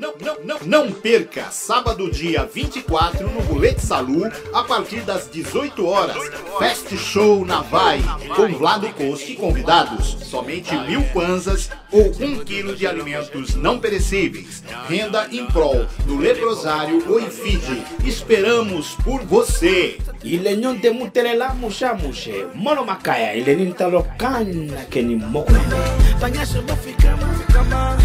não, não, não, não perca, sábado dia 24 no Bulete Salu, a partir das 18 horas. Fest Show na Vai, com Vlado Costa e convidados. Somente mil kwanzas ou um quilo de alimentos não perecíveis. Renda em prol do leprosário Oifide. Esperamos por você. ile nyonte mutelela musha mushe mono makaya ile nintalokana keni moko Payaso bofikama.